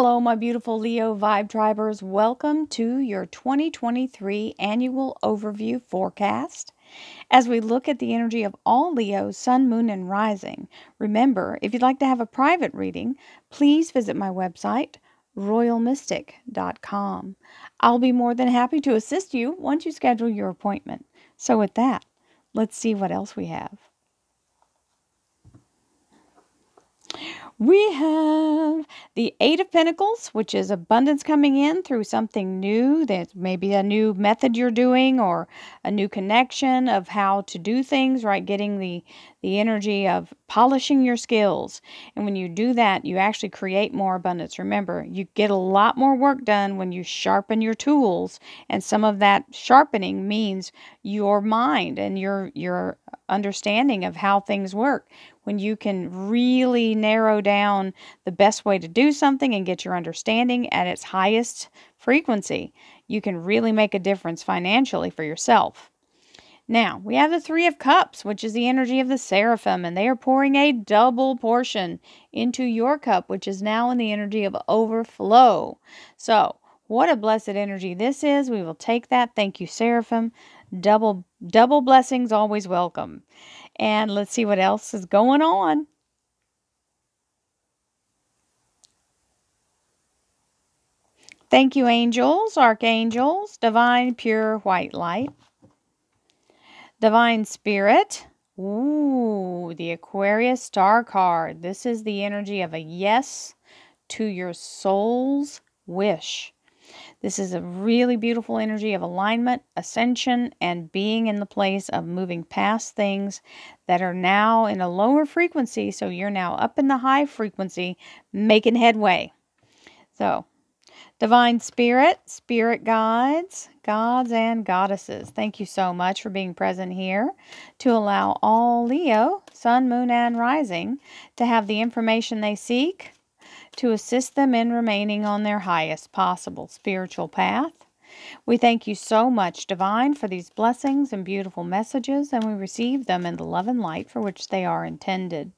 Hello, my beautiful Leo Vibe Tribers. Welcome to your 2023 annual overview forecast. As we look at the energy of all Leos, Sun, Moon, and Rising, remember if you'd like to have a private reading, please visit my website, royalmystic.com. I'll be more than happy to assist you once you schedule your appointment. So, with that, let's see what else we have. We have the Eight of Pentacles, which is abundance coming in through something new. That maybe a new method you're doing or a new connection of how to do things, right? Getting the, the energy of polishing your skills. And when you do that, you actually create more abundance. Remember, you get a lot more work done when you sharpen your tools. And some of that sharpening means your mind and your, your understanding of how things work when you can really narrow down the best way to do something and get your understanding at its highest frequency, you can really make a difference financially for yourself. Now, we have the Three of Cups, which is the energy of the Seraphim, and they are pouring a double portion into your cup, which is now in the energy of overflow. So, what a blessed energy this is. We will take that. Thank you, Seraphim. Double double blessings always welcome. And let's see what else is going on. Thank you, angels, archangels, divine, pure, white light. Divine Spirit. Ooh, the Aquarius Star card. This is the energy of a yes to your soul's wish. This is a really beautiful energy of alignment, ascension, and being in the place of moving past things that are now in a lower frequency. So you're now up in the high frequency, making headway. So, Divine Spirit, Spirit Guides, Gods, and Goddesses, thank you so much for being present here to allow all Leo, Sun, Moon, and Rising to have the information they seek to assist them in remaining on their highest possible spiritual path. We thank you so much, Divine, for these blessings and beautiful messages, and we receive them in the love and light for which they are intended.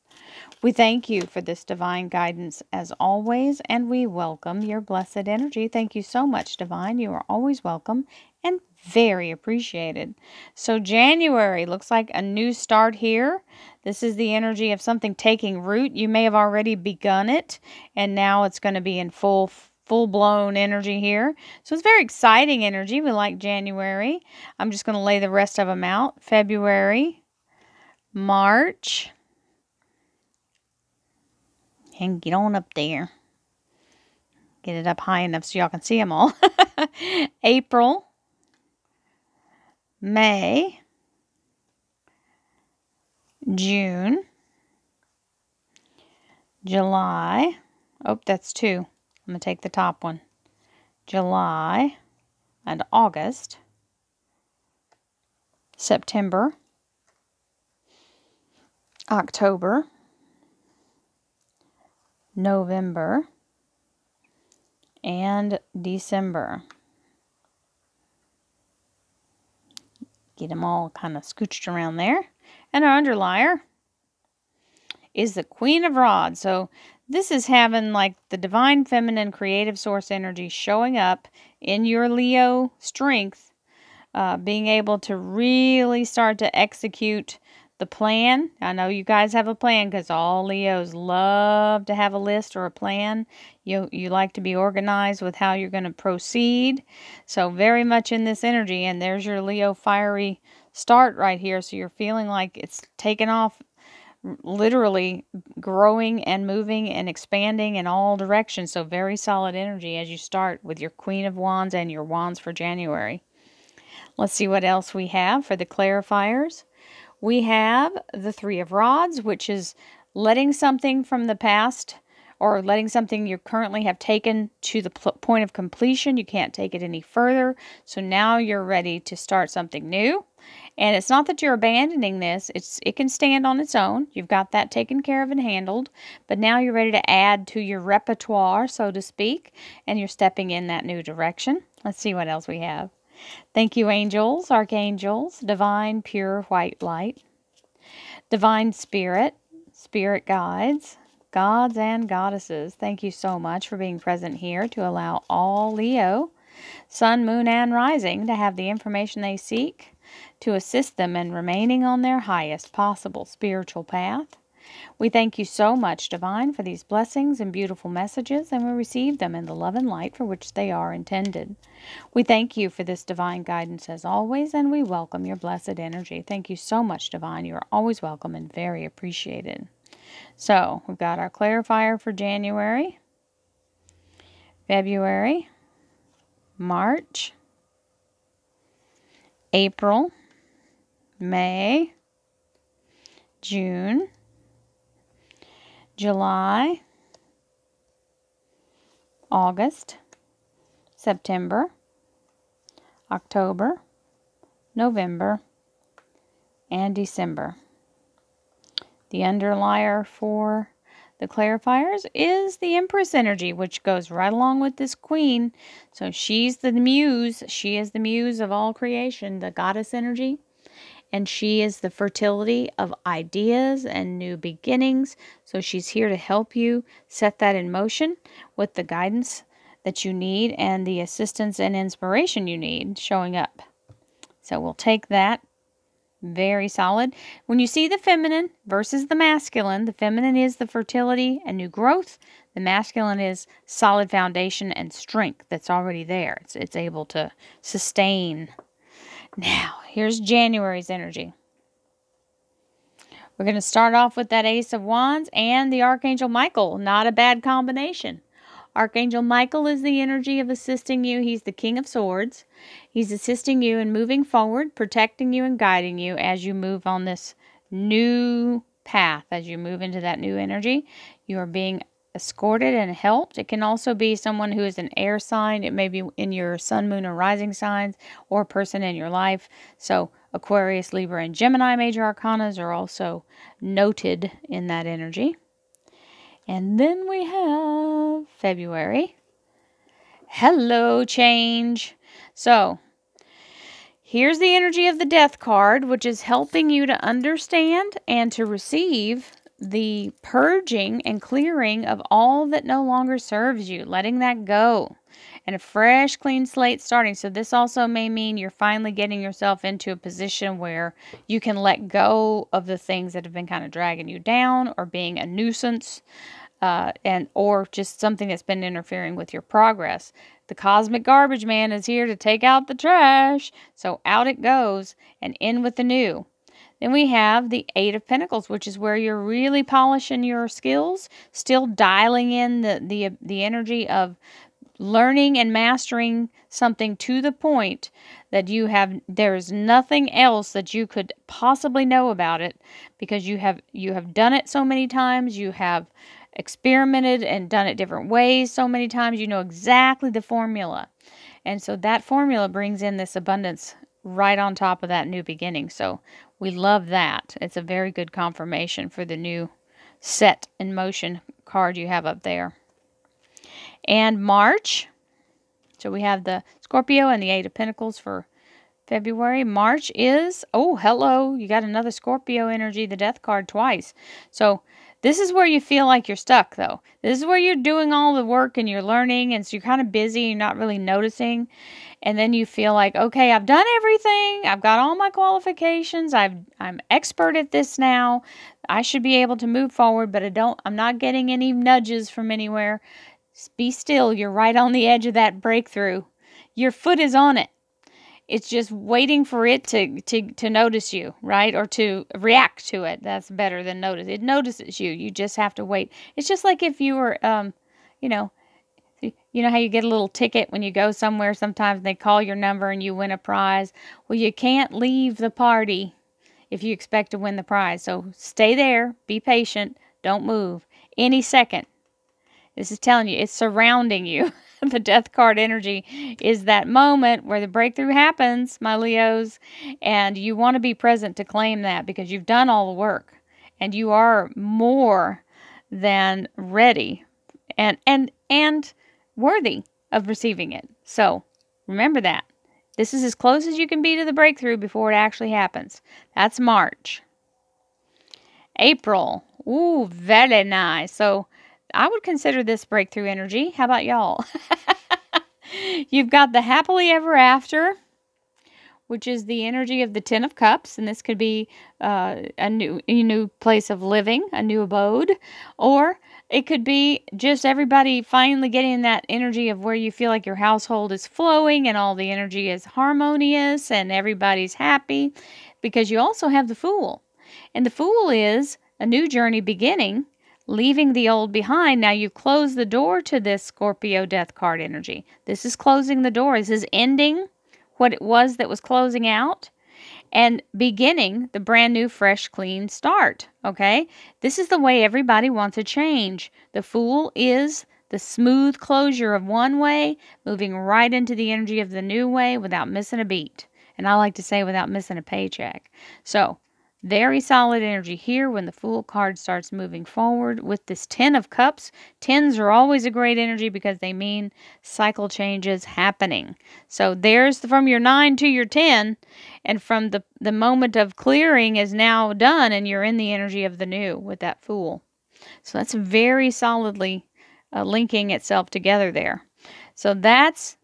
We thank you for this divine guidance as always, and we welcome your blessed energy. Thank you so much, Divine. You are always welcome and very appreciated. So, January looks like a new start here. This is the energy of something taking root. You may have already begun it, and now it's going to be in full full blown energy here. So it's very exciting energy. We like January. I'm just going to lay the rest of them out. February, March, and get on up there. Get it up high enough so y'all can see them all. April, May, June, July. Oh, that's two. I'm going to take the top one. July and August, September, October, November, and December. Get them all kind of scooched around there. And our underlier is the Queen of Rods. So this is having like the divine feminine creative source energy showing up in your Leo strength, uh, being able to really start to execute the plan. I know you guys have a plan because all Leos love to have a list or a plan. You you like to be organized with how you're going to proceed. So very much in this energy and there's your Leo fiery start right here. So you're feeling like it's taken off literally growing and moving and expanding in all directions. So very solid energy as you start with your Queen of Wands and your Wands for January. Let's see what else we have for the clarifiers. We have the Three of Rods, which is letting something from the past or letting something you currently have taken to the point of completion. You can't take it any further. So now you're ready to start something new. And it's not that you're abandoning this. It's it can stand on its own. You've got that taken care of and handled. But now you're ready to add to your repertoire, so to speak, and you're stepping in that new direction. Let's see what else we have. Thank you, angels, archangels, divine, pure white light, divine spirit, spirit guides, gods and goddesses, thank you so much for being present here to allow all Leo, sun, moon, and rising to have the information they seek to assist them in remaining on their highest possible spiritual path. We thank you so much, Divine, for these blessings and beautiful messages, and we receive them in the love and light for which they are intended. We thank you for this divine guidance as always, and we welcome your blessed energy. Thank you so much, Divine. You are always welcome and very appreciated. So, we've got our clarifier for January, February, March, April, May, June, July, August, September, October, November, and December. The underlier for the clarifiers is the Empress energy, which goes right along with this Queen. So she's the muse. She is the muse of all creation, the goddess energy and she is the fertility of ideas and new beginnings. So she's here to help you set that in motion with the guidance that you need and the assistance and inspiration you need showing up. So we'll take that very solid. When you see the feminine versus the masculine, the feminine is the fertility and new growth. The masculine is solid foundation and strength that's already there. It's, it's able to sustain now, here's January's energy. We're going to start off with that Ace of Wands and the Archangel Michael. Not a bad combination. Archangel Michael is the energy of assisting you. He's the King of Swords. He's assisting you in moving forward, protecting you, and guiding you as you move on this new path, as you move into that new energy. You are being escorted and helped. It can also be someone who is an air sign. It may be in your sun, moon, or rising signs or a person in your life. So Aquarius, Libra, and Gemini major arcanas are also noted in that energy. And then we have February. Hello, change. So here's the energy of the death card, which is helping you to understand and to receive the purging and clearing of all that no longer serves you, letting that go, and a fresh, clean slate starting. So, this also may mean you're finally getting yourself into a position where you can let go of the things that have been kind of dragging you down or being a nuisance. Uh, and or just something that's been interfering with your progress. The cosmic garbage man is here to take out the trash. So out it goes and in with the new. Then we have the Eight of Pentacles, which is where you're really polishing your skills, still dialing in the, the, the energy of learning and mastering something to the point that you have there's nothing else that you could possibly know about it because you have you have done it so many times you have experimented and done it different ways so many times you know exactly the formula and so that formula brings in this abundance right on top of that new beginning so we love that. It's a very good confirmation for the new set in motion card you have up there. And March, so we have the Scorpio and the Eight of Pentacles for February. March is, oh, hello, you got another Scorpio energy, the death card twice. So this is where you feel like you're stuck, though. This is where you're doing all the work and you're learning, and so you're kind of busy, you're not really noticing. And then you feel like, okay, I've done everything. I've got all my qualifications. I've I'm expert at this now. I should be able to move forward, but I don't I'm not getting any nudges from anywhere. Be still. You're right on the edge of that breakthrough. Your foot is on it. It's just waiting for it to, to, to notice you, right? Or to react to it. That's better than notice. It notices you. You just have to wait. It's just like if you were, um, you know, you know how you get a little ticket when you go somewhere sometimes they call your number and you win a prize well you can't leave the party if you expect to win the prize so stay there be patient don't move any second this is telling you it's surrounding you the death card energy is that moment where the breakthrough happens, my Leos, and you want to be present to claim that because you've done all the work and you are more than ready and and and worthy of receiving it. So, remember that. This is as close as you can be to the breakthrough before it actually happens. That's March. April. Ooh, very nice. So, I would consider this breakthrough energy. How about y'all? You've got the happily ever after, which is the energy of the Ten of Cups, and this could be uh, a new a new place of living, a new abode, or it could be just everybody finally getting that energy of where you feel like your household is flowing and all the energy is harmonious and everybody's happy, because you also have the Fool, and the Fool is a new journey beginning leaving the old behind. Now you've closed the door to this Scorpio death card energy. This is closing the door. This is ending what it was that was closing out and beginning the brand new, fresh, clean start. Okay? This is the way everybody wants a change. The Fool is the smooth closure of one way, moving right into the energy of the new way without missing a beat. And I like to say without missing a paycheck. So, very solid energy here when the Fool card starts moving forward with this Ten of Cups. Tens are always a great energy because they mean cycle changes happening. So there's the, from your 9 to your 10, and from the, the moment of clearing is now done, and you're in the energy of the new with that Fool. So that's very solidly uh, linking itself together there. So that's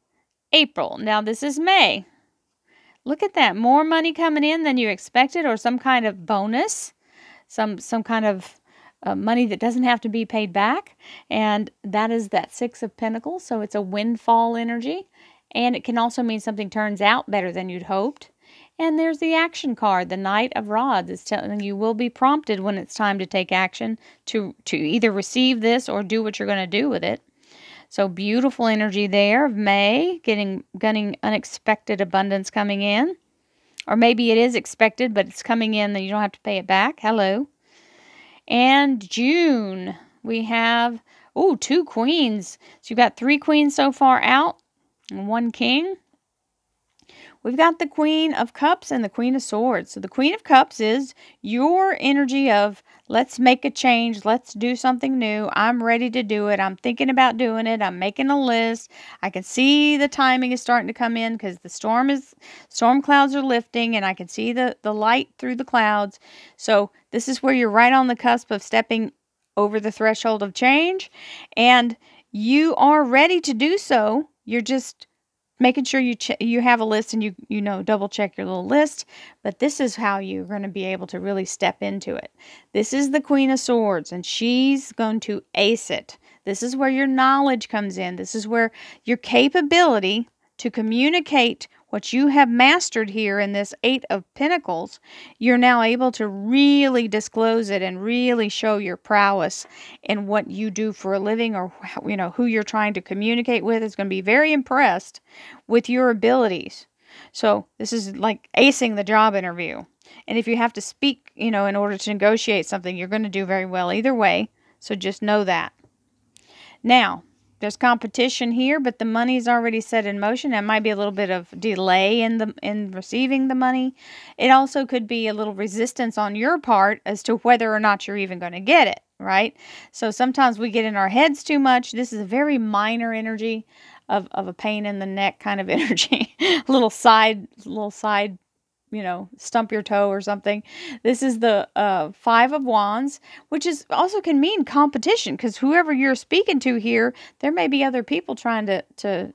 April. Now this is May. Look at that. More money coming in than you expected or some kind of bonus, some some kind of uh, money that doesn't have to be paid back. And that is that 6 of pentacles, so it's a windfall energy. And it can also mean something turns out better than you'd hoped. And there's the action card, the Knight of Rods. It's telling you will be prompted when it's time to take action to, to either receive this or do what you're going to do with it. So beautiful energy there of May, getting getting unexpected abundance coming in. Or maybe it is expected, but it's coming in that you don't have to pay it back. Hello. And June, we have, oh, two queens. So you've got three queens so far out and one king. We've got the Queen of Cups and the Queen of Swords. So the Queen of Cups is your energy of let's make a change, let's do something new. I'm ready to do it. I'm thinking about doing it. I'm making a list. I can see the timing is starting to come in because the storm is storm clouds are lifting and I can see the the light through the clouds. So this is where you're right on the cusp of stepping over the threshold of change and you are ready to do so. You're just making sure you ch- you have a list and you you know double check your little list but this is how you're going to be able to really step into it. This is the queen of swords and she's going to ace it. This is where your knowledge comes in. This is where your capability to communicate what you have mastered here in this Eight of Pentacles, you're now able to really disclose it and really show your prowess in what you do for a living or you know who you're trying to communicate with is going to be very impressed with your abilities. So, this is like acing the job interview. And if you have to speak, you know, in order to negotiate something, you're going to do very well either way. So just know that. Now, there's competition here, but the money's already set in motion. There might be a little bit of delay in the in receiving the money. It also could be a little resistance on your part as to whether or not you're even going to get it, right? So sometimes we get in our heads too much. This is a very minor energy of, of a pain in the neck kind of energy. little side little side you know, stump your toe or something. This is the uh, Five of Wands, which is also can mean competition because whoever you're speaking to here, there may be other people trying to to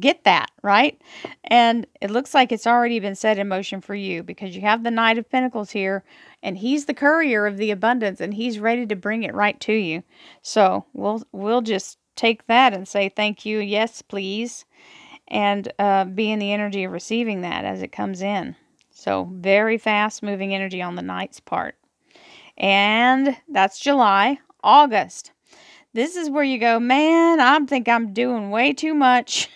get that right. And it looks like it's already been set in motion for you because you have the Knight of Pentacles here, and he's the courier of the abundance, and he's ready to bring it right to you. So we'll we'll just take that and say thank you, yes, please, and uh, be in the energy of receiving that as it comes in. So very fast moving energy on the Knight's part. And that's July. August. This is where you go, man, I think I'm doing way too much.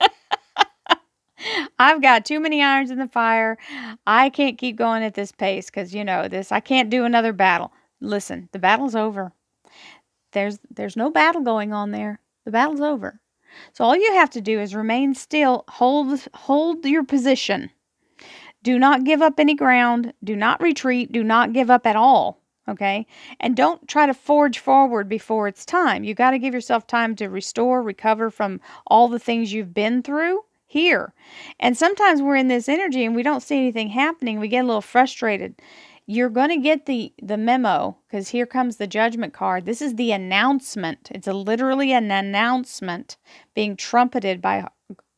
I've got too many irons in the fire. I can't keep going at this pace because you know this. I can't do another battle. Listen, the battle's over. There's there's no battle going on there. The battle's over. So all you have to do is remain still, hold hold your position. Do not give up any ground. Do not retreat. Do not give up at all. Okay. And don't try to forge forward before it's time. You got to give yourself time to restore, recover from all the things you've been through here. And sometimes we're in this energy and we don't see anything happening. We get a little frustrated. you're going to get the the memo because here comes the judgment card. This is the announcement. It's a, literally an announcement being trumpeted by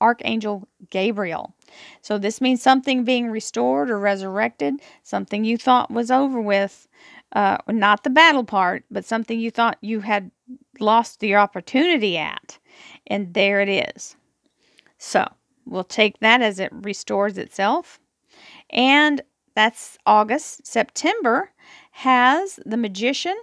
Archangel Gabriel. So this means something being restored or resurrected, something you thought was over with, uh, not the battle part, but something you thought you had lost the opportunity at. And there it is. So we'll take that as it restores itself. And that's August. September has the Magician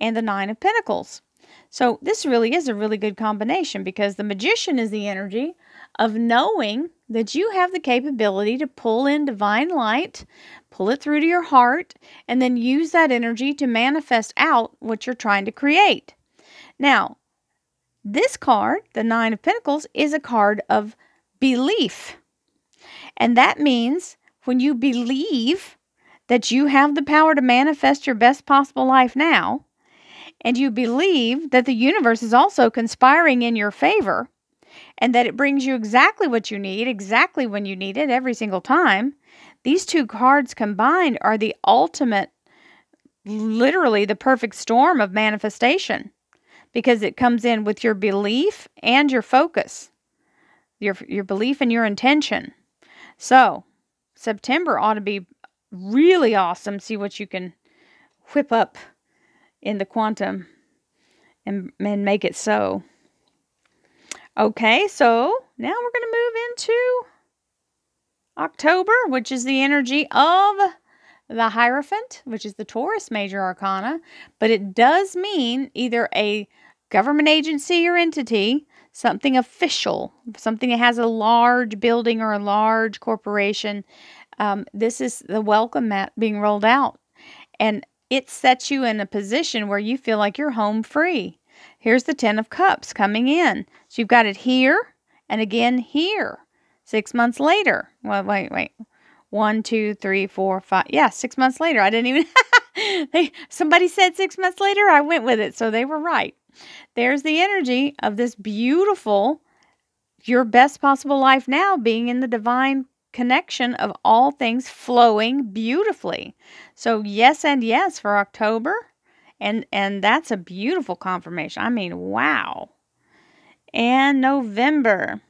and the Nine of Pentacles. So this really is a really good combination because the Magician is the energy of knowing that you have the capability to pull in divine light, pull it through to your heart, and then use that energy to manifest out what you're trying to create. Now, this card, the Nine of Pentacles, is a card of belief. And that means when you believe that you have the power to manifest your best possible life now, and you believe that the universe is also conspiring in your favor, and that it brings you exactly what you need, exactly when you need it, every single time, these two cards combined are the ultimate, literally the perfect storm of manifestation because it comes in with your belief and your focus, your, your belief and your intention. So, September ought to be really awesome. See what you can whip up in the quantum and, and make it so. Okay, so now we're going to move into October, which is the energy of the Hierophant, which is the Taurus major arcana, but it does mean either a government agency or entity, something official, something that has a large building or a large corporation. Um, this is the welcome mat being rolled out. And it sets you in a position where you feel like you're home free. Here's the Ten of Cups coming in. So you've got it here and again here. Six months later. Well, wait, wait. One, two, three, four, five. Yeah, six months later. I didn't even. they, somebody said six months later. I went with it. So they were right. There's the energy of this beautiful, your best possible life now being in the divine connection of all things flowing beautifully. So yes and yes for October. And and that's a beautiful confirmation. I mean, wow. And November.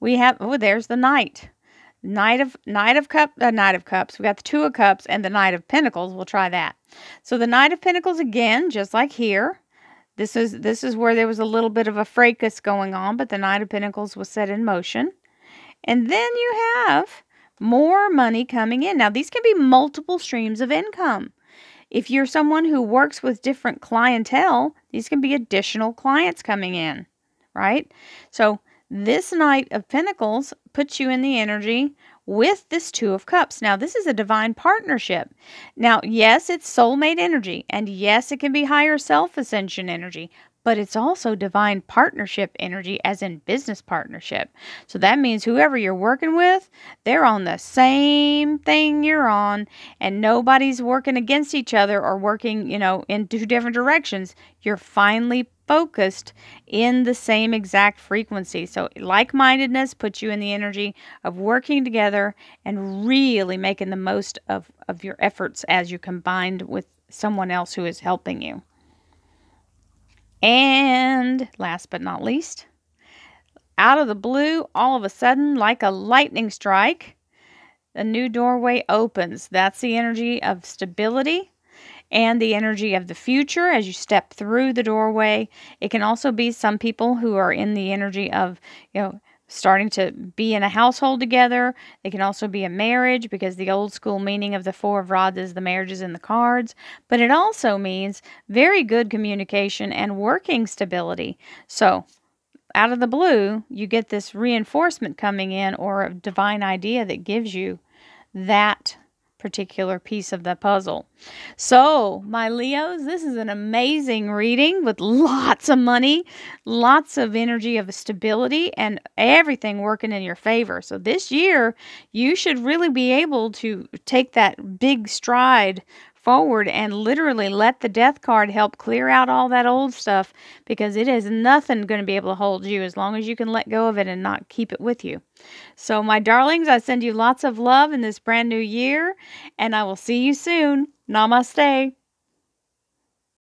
We have oh, there's the knight. Knight of Knight of Cup, uh, Knight of Cups. We got the Two of Cups and the Knight of Pentacles. We'll try that. So the Knight of Pentacles again, just like here. This is this is where there was a little bit of a fracas going on, but the Knight of Pentacles was set in motion. And then you have more money coming in. Now, these can be multiple streams of income. If you're someone who works with different clientele, these can be additional clients coming in, right? So, this Knight of Pentacles puts you in the energy with this Two of Cups. Now, this is a divine partnership. Now, yes, it's soulmate energy, and yes, it can be higher self ascension energy, but it's also divine partnership energy, as in business partnership. So that means whoever you're working with, they're on the same thing you're on, and nobody's working against each other or working, you know, in two different directions. You're finally focused in the same exact frequency. So, like mindedness puts you in the energy of working together and really making the most of, of your efforts as you combined with someone else who is helping you. And last but not least, out of the blue, all of a sudden, like a lightning strike, a new doorway opens. That's the energy of stability and the energy of the future as you step through the doorway. It can also be some people who are in the energy of, you know, starting to be in a household together. It can also be a marriage because the old school meaning of the Four of Rods is the marriages in the cards. But it also means very good communication and working stability. So, out of the blue, you get this reinforcement coming in or a divine idea that gives you that particular piece of the puzzle. So, my Leos, this is an amazing reading with lots of money, lots of energy of stability, and everything working in your favor. So, this year, you should really be able to take that big stride forward and literally let the death card help clear out all that old stuff because it is nothing going to be able to hold you as long as you can let go of it and not keep it with you. So, my darlings, I send you lots of love in this brand new year, and I will see you soon. Namaste.